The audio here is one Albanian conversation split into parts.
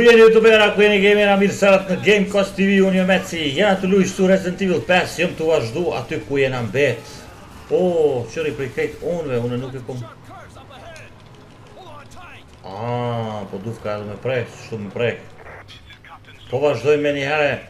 Ku jeni youtubera, ku jeni gamera, mirë se erdhët në Game Cost TV, unë jom Meti, jena tu lujt Resident Evil 5, jemi tu vazhdu aty ku jena në betë. O, qëroj, prej krejt armëve, unë nuk e kom... Aaaa, po dufka edhe me prit, shumë me prit. Po vazhdojmë menjëherë,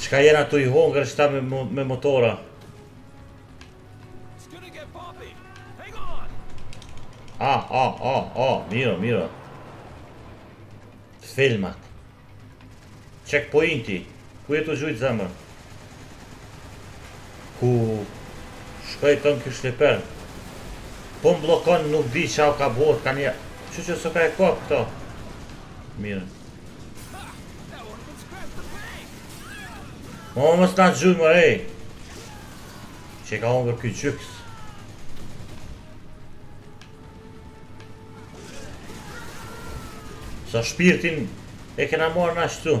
Qka jena tu i hongër qëta me motora A, a, a, a, miro, miro Filmat Checkpointi Ku je tu gjujt zemër Ku shkon ky shleper Po m'bllokon nuk di çka u ka bo, ka nji Qysh s'ka e kap këta Mire O mos na gjuj more Çka u bo ky gjyks Sa shpirtin e kena marrë n'ashtu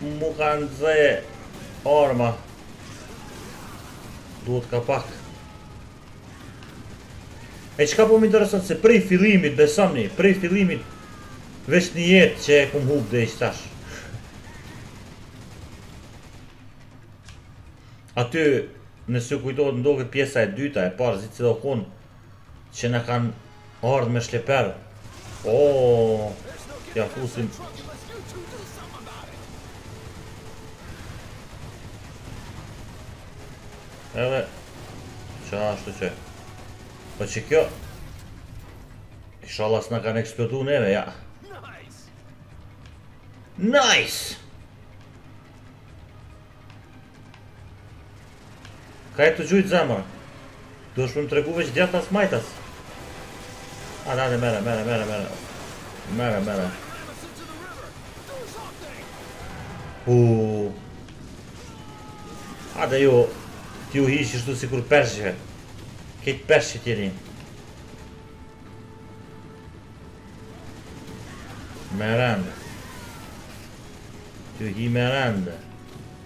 M'u ka nxe arma. Duhet ka pak. E çka po më interesant se prej fillimit, besomni, prej fillimit veç një jetë që e kum hup deri qetash. Aty, nëse ju kujtohet, m'doket pjesa e dyta, e parë, s'di cila o konë, Qe, na kanë ardhë me shleper Oooo T'ja fusim Edhe Qashtu qe Po qe kjo Ishalla s'na kanë eksplodu neve ja Nice Kah je tu gjujt zemra. Duhesh me m'tregu veç djathas majtas. Hajde, hajde, mere, mere, mere, mere. Mere, mere. Uuuu. Hajde ju, ju hini qishtu sikur peshq. Këta peshq t'hini. Me rend. Tu hi me rend.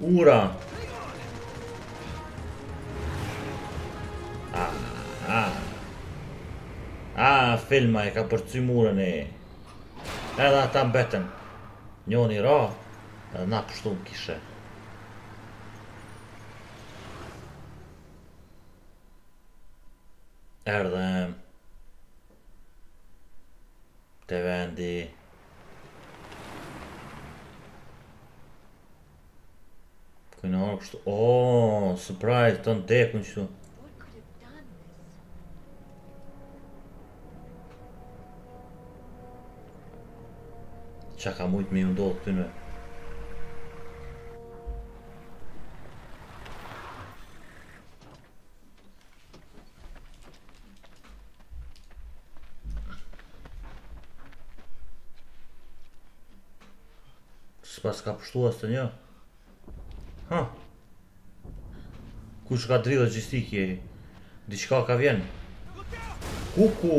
Ura. Ah, ah. Ah, filma i ka përcjellë Shurën-i. Edhe ata mbetën. Njoni ra, edhe na pshtum kishe. Erdhe. Te vendi. Ku jena kështu. O, oh, surprise, tanë t'dekun qetu. Çka ka mujtë me ju ndodhë atyne. S'paska pështu asnjo Ha Ku që ka dru logjistike Diçka ka vjen Kuku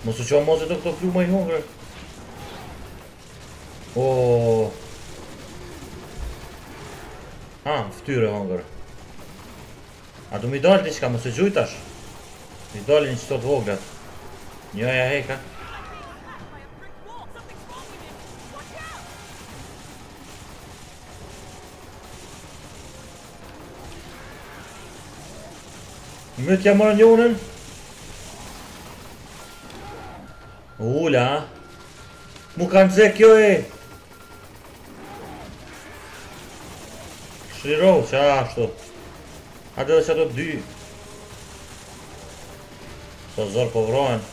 Mos u qonë mos se këto plumat i hongre O Ha, ftyrë hongre A du mi dalë diçka, mos e gjuj tash Mi dalë një qëtot voglat Një aja heka Një me t'ja marrë njonën Ula Mu kanë zë kjo e Shriro qashtu A edhe qato dy Sa zor po vrohen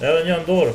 Edhe një n'dorë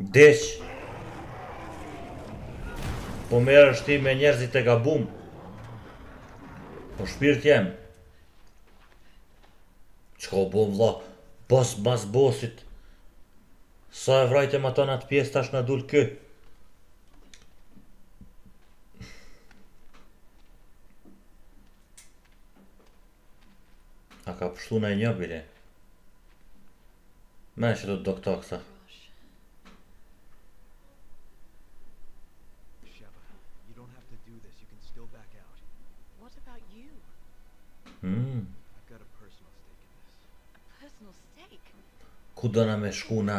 Deq Po merresh ti me njerëzit e gabum Po shpirt jem Çka o bo vla Bos mas bosit Sa e vrajtëm aton atë pjesë tash na dul ky A ka pështu në edhe një bile? Me qito do këta këta. Hmm. Ku do na me shku na?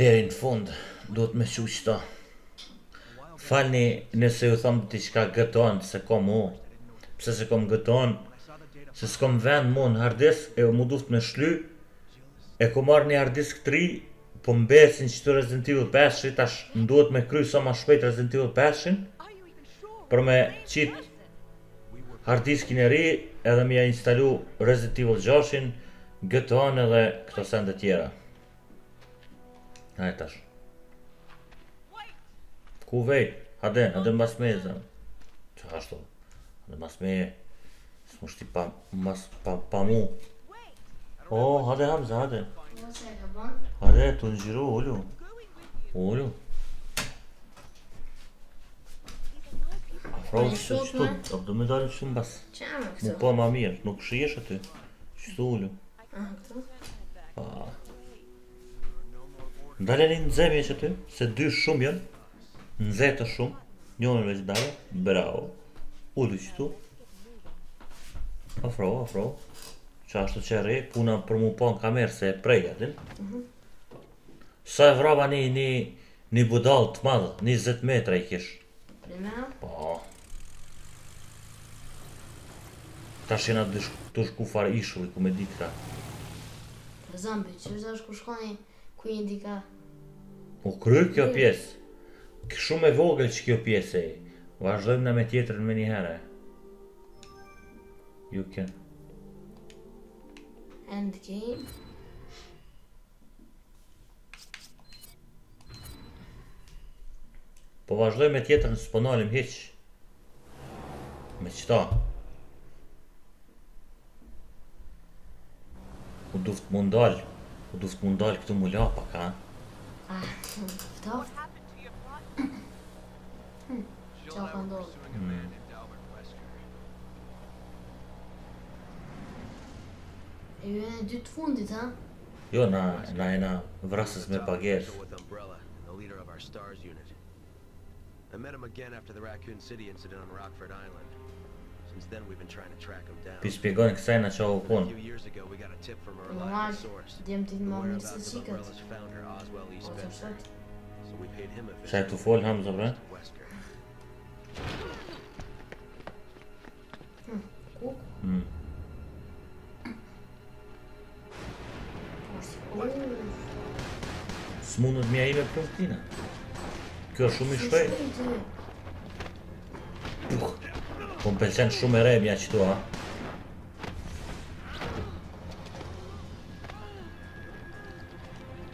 Deri në fund duhet me shku qëto. Falni nëse ju thëmë diçka GTA-n s'e kom u. Pse s'e kom GTA-n? Se s'kom vend mu në hardisk e m'u duft me shly. E kom marrë një hardisk t'ri, po mbesin qito Resident Evil 5 që tash më duhet me kry sa ma shpejt Resident Evil 5 Për me qit Hard diskin e ri edhe me ja instalu Resident Evil gjashin, GTA-n edhe këto sende tjera. Hajde tash. Ku vej? Hajde, hajde mbas meje zem. Qashtu? Hajde mbas meje. Së më shtipam. Mos pa, pa mu O, oh, hajde Hamza, hajde Hajde, të në gjiro, ulu Ulu Afro, kështu, kështu, do të me dalë kështu në bas Mu pa ma mirë, nuk shihesh aty Kështu, ulu Aha, këtu Pa Ndale një në zemje që ty, se dy shumë jënë Nxehtë shumë, njëherë veç dalë, bravo. Ulu qëtu. Afro, afro. Qashtu që rri, puna për mu pa në kamerë se prej atij. Sa e vrava një, një, një budall të madh, 20 metra i kish. Limena? Po. Ta shena të shku, shku farë ishulli, ku me ditë ka. Zambi, që është ku shkoni, ku një dika? U krye kjo pjesë. Shumë e vogël qe kjo pjesë e. Vazhdojmë na me tjetrën menjëherë. You can. End game. Po vazhdojmë me tjetrën, s'po nalim hiç. Me qëta. U duft mu ndal. U duft mu ndal këtu mu la pak, ha? Ah, u duft dal. Qa ka ndodhë? E ju jeni dy të fundit, ha? Jo, na, na jena vrasës me pagesë. I met him again after the Raccoon City incident on Rockford Island. Since then we've been trying to track him down. Ti shpjegojnë kësaj në çau pun. A few years ago we got a tip from a reliable source. Djem ti më mirë se çikët. So we paid him a visit. Sa tu fol Hamza bre? S'mundet mi ja ime për ktina Kjo është shumë i shpejt Po më pëlqen shumë e reja qëtu ha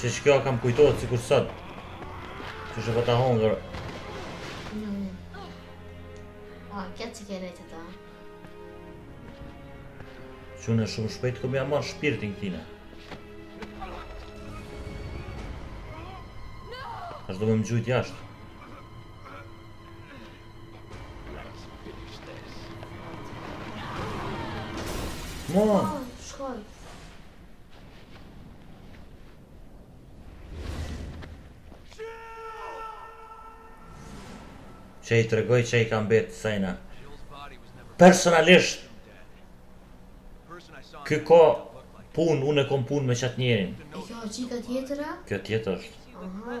Qe qe kjo ka m'kujtohet sikur sot Që që vëta hongër A, kja që kje rejtë ta Që në shumë shpejt kom me ja marrë shpirtin këtina Ashtë do me m'gjujt jashtë Mo! Shkoj. Qe i tregoj që i kam bet sejna. Personalisht, ky ka pun, unë e kom pun me qatë njerin. Kjo tjetër është. Aha.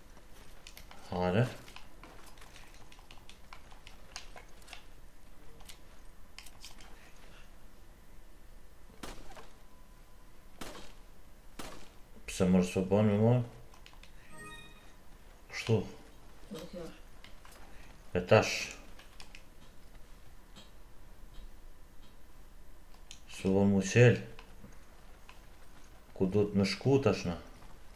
Hajde. Pse more s'bon me marrë? Kështu. E tash. S'bon m'u qelë. Ku duhet me shku tash na?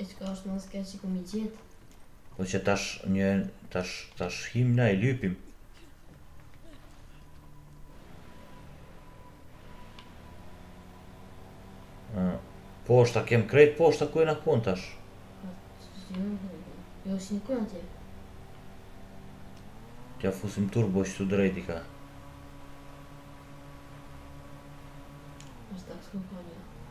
E qka është n'skeq e ku me gjet. Po që tash ni tash tash hym na i lypim. Po, ata i kem krejt, po ata ku e kun tash. Jo është një kun atje. Tja fusim turbo qetë drejt ka.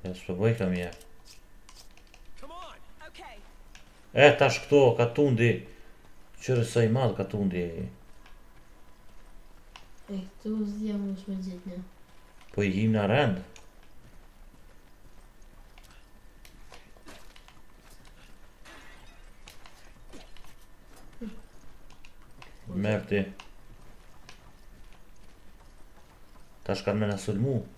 Në së përbëj kam je E tash këtu katundi Kqyre sa i madh katundi E këtu s'di jam ushme gjithë një Po hina n'rend Merti Tash kanë me na sulmu Merti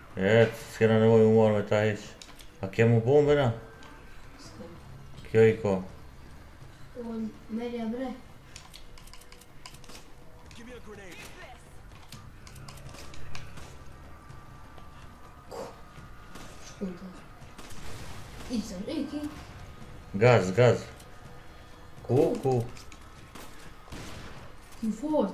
Ec, s'kena nevojë m'u marrë me ta hiq. A kemi bomba na? S'kem. Kjo i ka. Unë, merja bre. Isam, iki. Gaz, gaz. Ku, ku? Ik fort.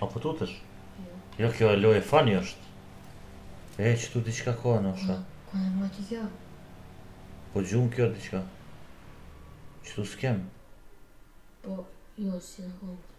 A po tutesh? Jo. Jo, kjo lojë fani është. E, qetu diqka kanë kësha. Ku e ma ti kjo? Po gjem kjo diqka. Qetu s'kem. Po, jo, si në kongë.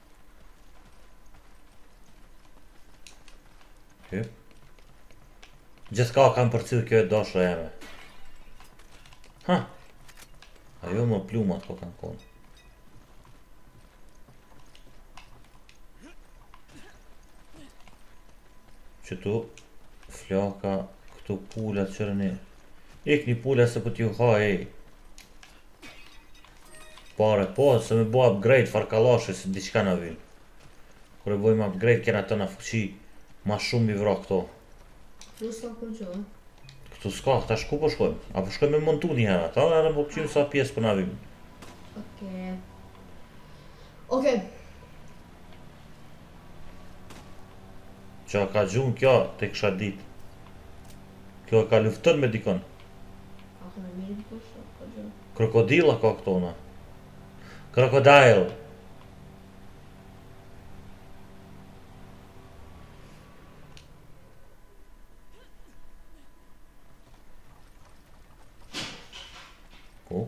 Hyp. Gjithkah kam përcil kjo e dashra jeme. Ha! Ajo me plumat po ka konë. Qëtu, flaka, këtu pulat kqyrni. Ikni pula se po t'ju ha e. Pare po, për me bo upgrade far kallashi se diqka na vyn. Kur e bojm upgrade kena tana fuqi ma shum m'i vra kto. Ktu s'ka kurgjo. Ktu s'ka, tash ku po shkojm? A po shkojm me montu nji her ata edhe po kqyrim sa pjes po na vyn. Oke. Oke. Qa ka gjujt kjo tash a din Kjo ka luftu me dikon Krokodila ka këtu na Krokodajl Cool.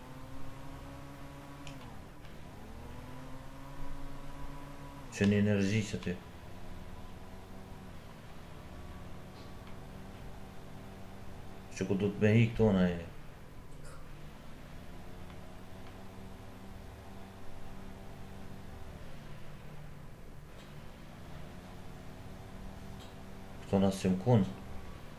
Çfarë energjie ke ti Që ku do me hik tona e Tona si më kunë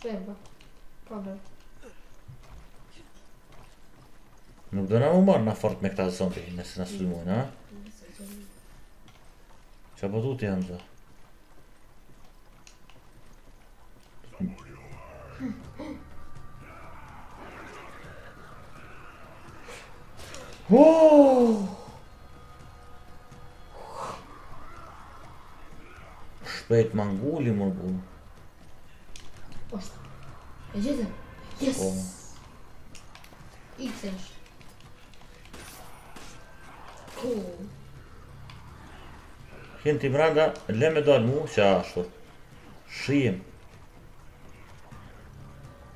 Shemba. Po dhe. Nuk dona me u marrë na fort me këta zombi, nëse na sulmojnë, ha? Qa po du ti a zë? Oh! Shpejt ma ngulli mu Poshtë E gjithë Yes po. I të është Hin ti mrenda, le me dalë mu se ashtu Shqim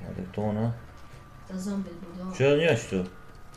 Në të tona Që një është të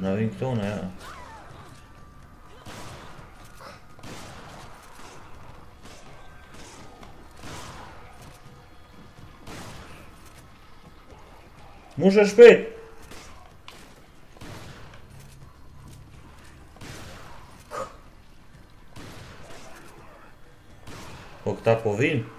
Na vijn këta, ja. Mshele shpejt! Po këta po vijnë?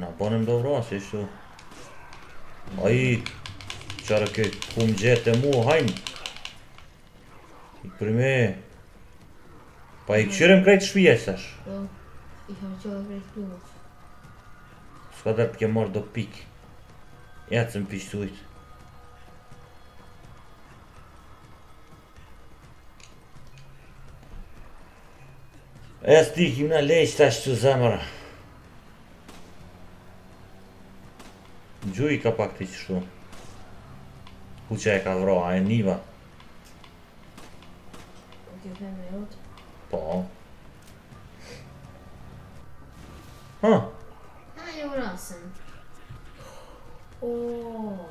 Na banem do vrasës ishtu... Aji... Qare ke kah m'gjete mu, hajn! I pr***e... Po i kqyrim krejt shpia i sash. Po, i kam qo dhe krejtë pluma. Ska dert ke marrë do pikë. E atë më pishtë ujtë. E s'di kim na le qetashtu zemra Gjuj ka pak ti qështu Kuku qe ka vra, a e niva Po kjo dhe me jod Po Ha Ha e urasen O oh.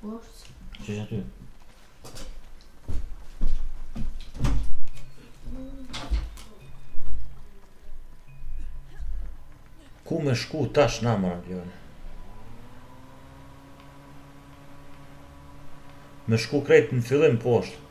Çka është aty? Ku me shku tash na më rëndjone? Me shku krejt n'fillim poshtë.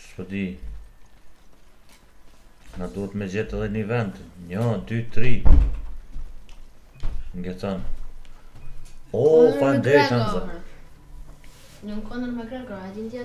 S'po di Na duhet me gjet edhe ni vend Një, dy, tri E gjetëm O, pa në drejtë në zë Një më kondër me krekër, a din ti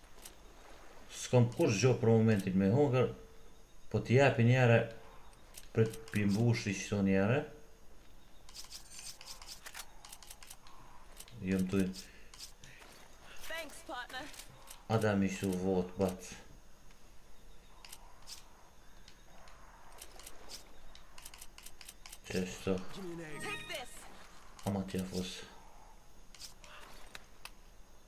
S'kom kurgjo për momentin me hongër, po t'i japi niherë po t'i mbushi qëto niherë. Jëmë t'u... Adam ishtë u votë batë. Ç'është? Ama t'ja fusë.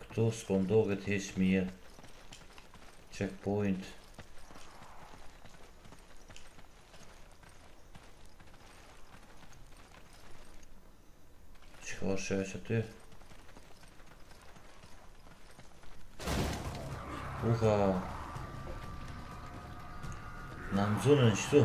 Këtu s'po doket hiç mirë. Checkpoint. Çka është qaty? Uha... Na nxunën qëtu.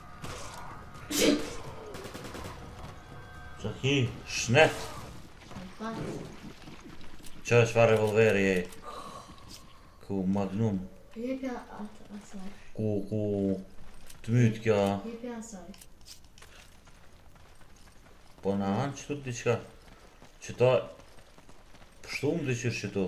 T'ki shnet Çka është pa revolveri je Ku magnum Jepja atë asaj Kuku t'myt kjo Jepja asaj Po du me gjet diçka Që ta pshtu dikysh qetu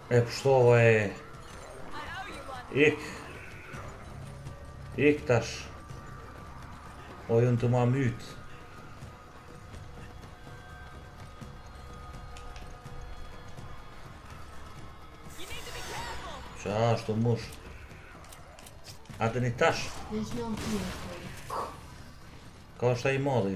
E pshtova e... Ik! Ik tash! O jon tu ma myt! Qashtu mush? A ke ik tash? Ka është ai madhi?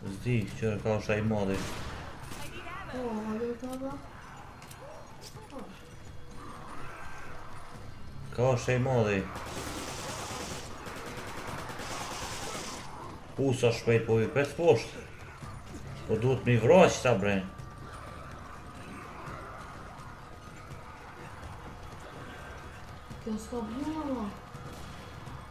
Zdi, që ka asht aj madhi. Po, ma dhe të dhe. Ka asht aj madhi. Pu sa shpejt po i pret poshtë. Po duhet mi vra qita bre. Kjo s'ka bjua ma.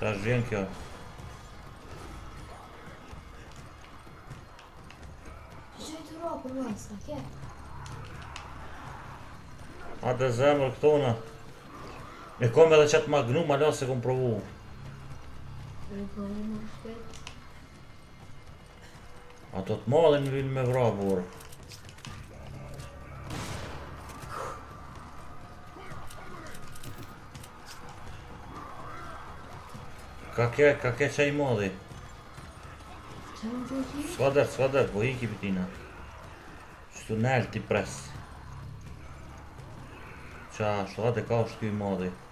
Tash vjen kjo Ajde zemër k'tona E kom edhe qat magnum ala s'e kom provu E kom edhe më shpetë Atë t'madhin me vra, por... Ka ke, ka ke qaj madhi. S'ka dert, s'ka dert, po hiki prej tina. Qështu nalt i pres. Qa, ska dhe ka shku i madhi.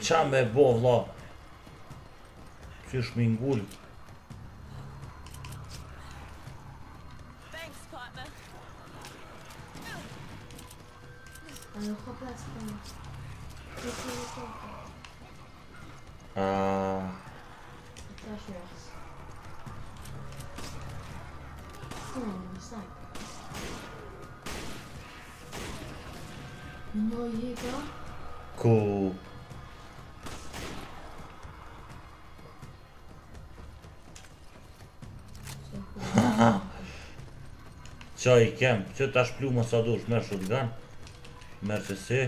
Qa me bo vla Qysh me ngull Më jeta? Ku... Qa i kem, qetash plumba sa dush, merr shotgun Merr qesi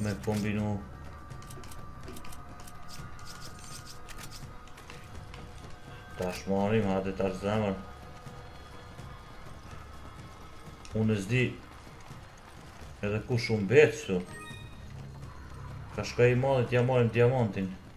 Me kombinu Tash marrim, hajde tash zemër Unë e s'di Edhe kush u mbet s'di Ka shku i madhi t'ja marrim diamantin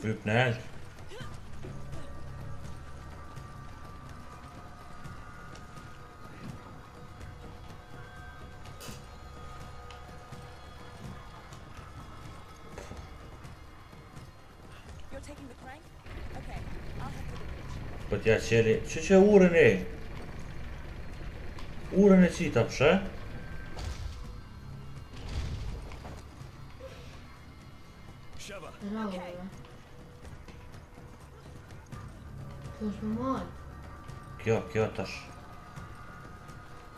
Rip në helë. Po t'ja qeli, qiqi urën e? Urën e qita, pse? Shaba. Okay. Kjo është normal. Kjo, kjo tash.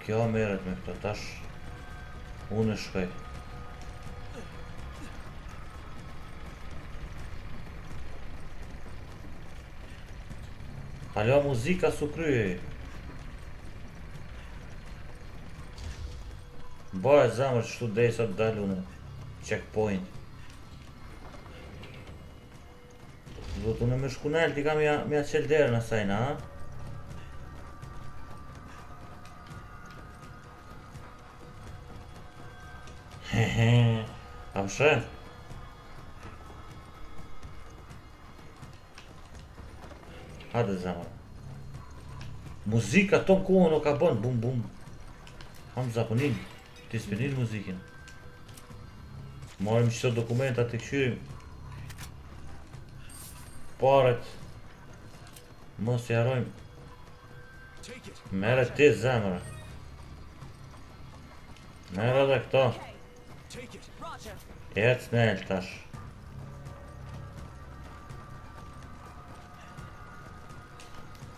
Kjo merret me këtë tash. Unë shkoj. Alo, muzika s'u kry. Hajt zemër qështu deri sa t'dal unë. Checkpoint. Do t'na me shku n'el, t'i ka me ja qel derën sajna, ha? Hehe, kam shëtë. Hajde zemër. Muzika ton kohën o ka bon bum bum. A m'za po nin. Ti s'pe nin muzikën. Marrim qëto dokumenta t'i këqyrim. Paret. Mos t'i harrojmë. Merre ti zemra. Merre edhe këto. Ec në el tash.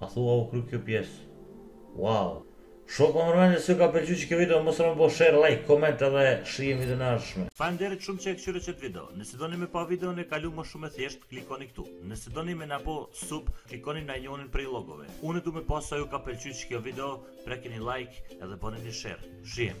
A thua u kry kjo pjesë? Wow! Shpresoj që ju ka pëlqy qekjo video mos harroni me bo share like koment edhe shihemi n'videon e ardhshme. Faleminderit shumë që e kqyre qëtë video. Nëse doni me pa videon e kalu o shumë e thjeshtë klikoni këtu. Nëse doni me na bo sub klikoni në njonën prej logove. Une du me pa sa ju ka pëlqy qekjo video prekeni like edhe boneni share. Shihemi.